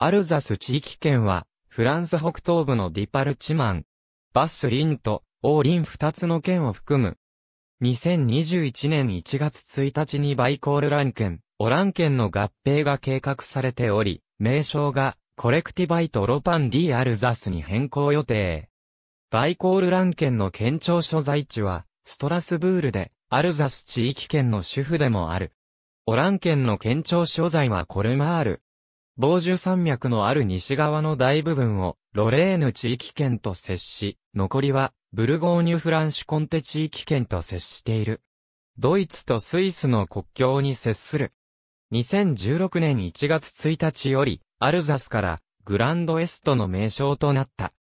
アルザス地域圏は、フランス北東部のディパルチマン、バスリンとオーリン二つの県を含む。2021年1月1日にバイコールラン県、オラン県の合併が計画されており、名称がコレクティバイトロパンディアルザスに変更予定。バイコールラン県の県庁所在地は、ストラスブールで、アルザス地域圏の主婦でもある。オラン県の県庁所在はコルマール。ボージュ山脈のある西側の大部分をロレーヌ地域圏と接し、残りはブルゴーニュフランシュコンテ地域圏と接している。ドイツとスイスの国境に接する。2016年1月1日より、アルザスからグランドエストの名称となった。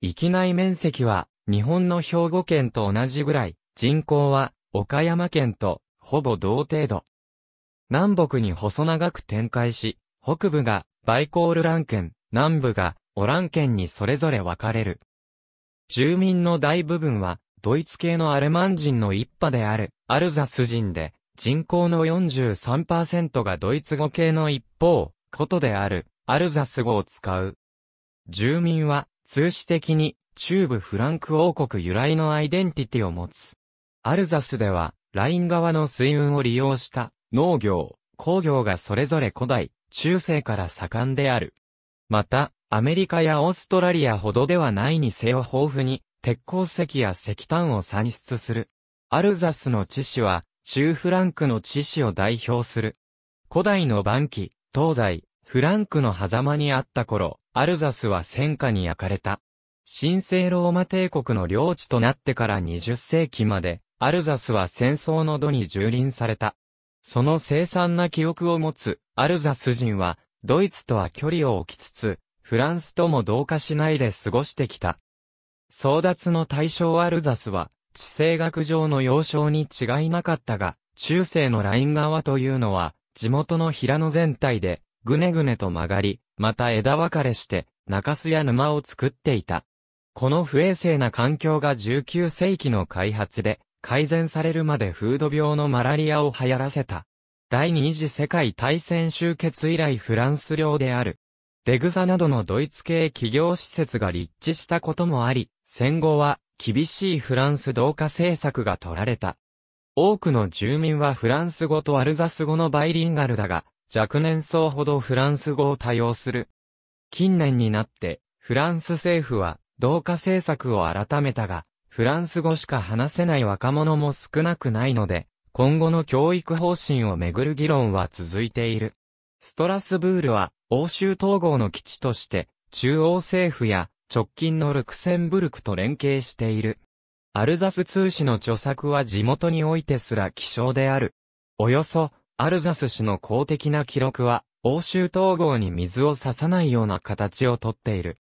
域内面積は日本の兵庫県と同じぐらい、人口は岡山県とほぼ同程度。南北に細長く展開し、北部がバイコールラン県、南部がオラン県にそれぞれ分かれる。住民の大部分は、ドイツ系のアレマン人の一派である、アルザス人で、人口の43%がドイツ語系の一方、ことである、アルザス語を使う。住民は、通史的に、中部フランク王国由来のアイデンティティを持つ。アルザスでは、ライン川の水運を利用した農業、工業がそれぞれ古代、中世から盛んである。また、アメリカやオーストラリアほどではないにせよ豊富に、鉄鉱石や石炭を産出する。アルザスの地市は、中フランクの地市を代表する。古代の晩期、東西、フランクの狭間にあった頃、アルザスは戦火に焼かれた。神聖ローマ帝国の領地となってから20世紀まで、アルザスは戦争の土に蹂躙された。その凄惨な記憶を持つ、アルザス人は、ドイツとは距離を置きつつ、フランスとも同化しないで過ごしてきた。争奪の対象アルザスは、地政学上の要衝に違いなかったが、中世のライン側というのは、地元の平野全体で、ぐねぐねと曲がり、また枝分かれして、中州や沼を作っていた。この不衛生な環境が19世紀の開発で、改善されるまで風土病のマラリアを流行らせた。第二次世界大戦終結以来フランス領である。デグザなどのドイツ系企業施設が立地したこともあり、戦後は厳しいフランス同化政策が取られた。多くの住民はフランス語とアルザス語のバイリンガルだが、若年層ほどフランス語を多用する。近年になって、フランス政府は同化政策を改めたが、フランス語しか話せない若者も少なくないので、今後の教育方針をめぐる議論は続いている。ストラスブールは、欧州統合の基地として、中央政府や直近のルクセンブルクと連携している。アルザス通史の著作は地元においてすら希少である。およそ、アルザス市の公的な記録は、欧州統合に水を差さないような形をとっている。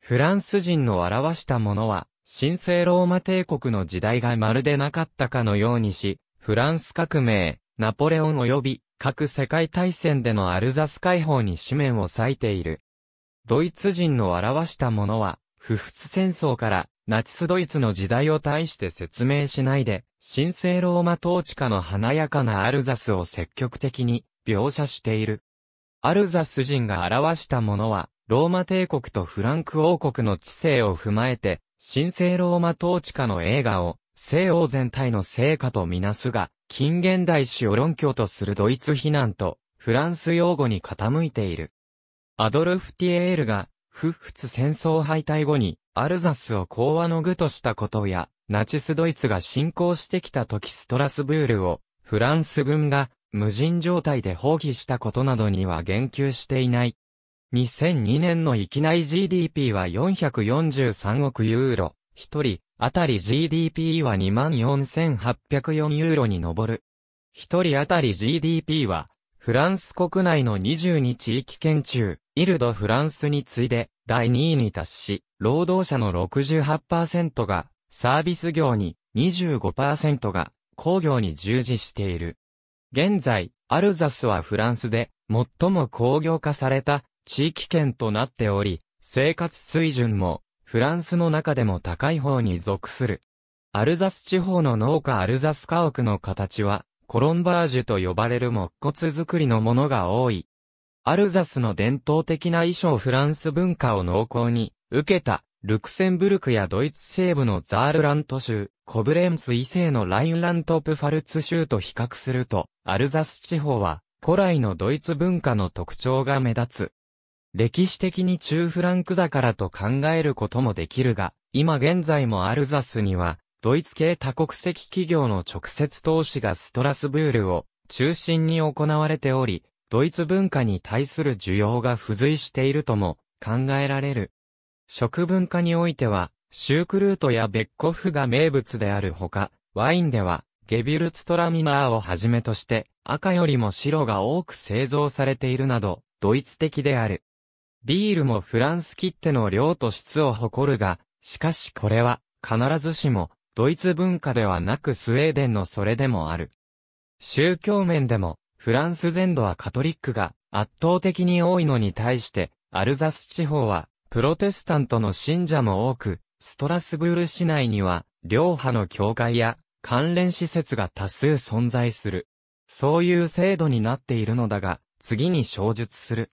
フランス人の表したものは、神聖ローマ帝国の時代がまるでなかったかのようにし、フランス革命、ナポレオン及び各世界大戦でのアルザス解放に紙面を割いている。ドイツ人の表したものは、不仏戦争からナチスドイツの時代を対して説明しないで、神聖ローマ統治下の華やかなアルザスを積極的に描写している。アルザス人が表したものは、ローマ帝国とフランク王国の知性を踏まえて、神聖ローマ統治下の映画を西欧全体の成果とみなすが、近現代史を論拠とするドイツ非難と、フランス用語に傾いている。アドルフ・ティエールが、不仏戦争敗退後に、アルザスを講和の具としたことや、ナチスドイツが侵攻してきた時ストラスブールを、フランス軍が、無人状態で放棄したことなどには言及していない。2002年の域内 GDP は443億ユーロ、一人、あたり GDP は24,804ユーロに上る。一人あたり GDP は、フランス国内の22地域圏中、イルド・フランスに次いで第2位に達し、労働者の68%がサービス業に25%が工業に従事している。現在、アルザスはフランスで最も工業化された地域圏となっており、生活水準もフランスの中でも高い方に属する。アルザス地方の農家アルザス家屋の形は、コロンバージュと呼ばれる木骨造りのものが多い。アルザスの伝統的な衣装フランス文化を濃厚に受けた、ルクセンブルクやドイツ西部のザールラント州、コブレンツ以西のラインラントプファルツ州と比較すると、アルザス地方は、古来のドイツ文化の特徴が目立つ。歴史的に中フランクだからと考えることもできるが、今現在もアルザスには、ドイツ系多国籍企業の直接投資がストラスブールを中心に行われており、ドイツ文化に対する需要が付随しているとも考えられる。食文化においては、シュークルートやベッコフが名物であるほか、ワインでは、ゲビルツトラミナーをはじめとして、赤よりも白が多く製造されているなど、ドイツ的である。ビールもフランス切手の量と質を誇るが、しかしこれは、必ずしも、ドイツ文化ではなくスウェーデンのそれでもある。宗教面でも、フランス全土はカトリックが圧倒的に多いのに対して、アルザス地方はプロテスタントの信者も多く、ストラスブール市内には、両派の教会や関連施設が多数存在する。そういう制度になっているのだが、次に小述する。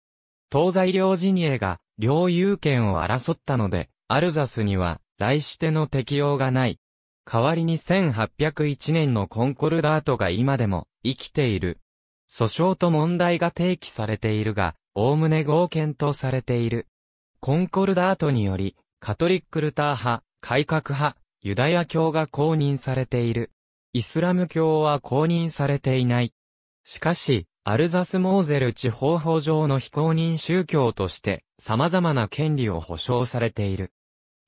東西両陣営が領有権を争ったので、アルザスには来しての適用がない。代わりに1801年のコンコルダートが今でも生きている。訴訟と問題が提起されているが、おおむね合憲とされている。コンコルダートにより、カトリックルター派、改革派、ユダヤ教が公認されている。イスラム教は公認されていない。しかし、アルザスモーゼル地方法上の非公認宗教として、様々な権利を保障されている。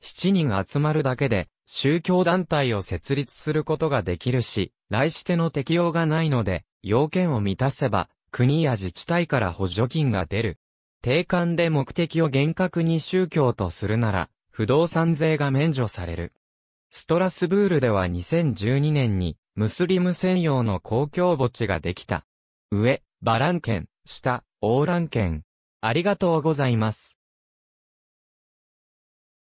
7人集まるだけで、宗教団体を設立することができるし、来しての適用がないので、要件を満たせば、国や自治体から補助金が出る。定款で目的を厳格に宗教とするなら、不動産税が免除される。ストラスブールでは2012年に、ムスリム専用の公共墓地ができた。上、バラン県、下、オーラン県。ありがとうございます。